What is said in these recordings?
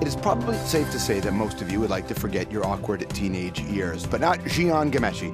It is probably safe to say that most of you would like to forget your awkward teenage years, but not Jian Ghomeshi.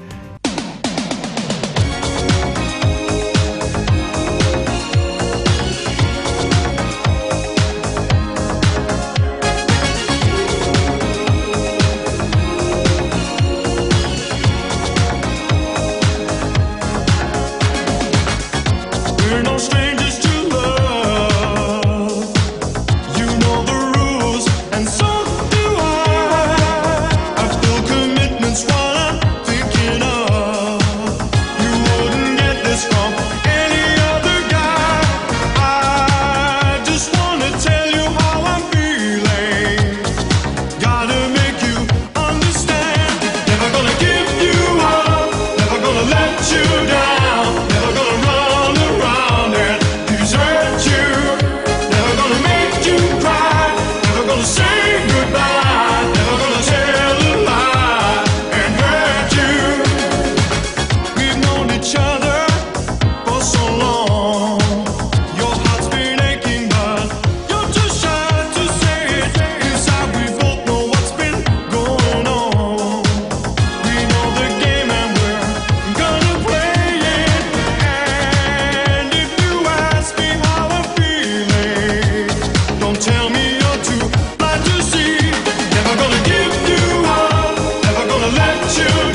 you.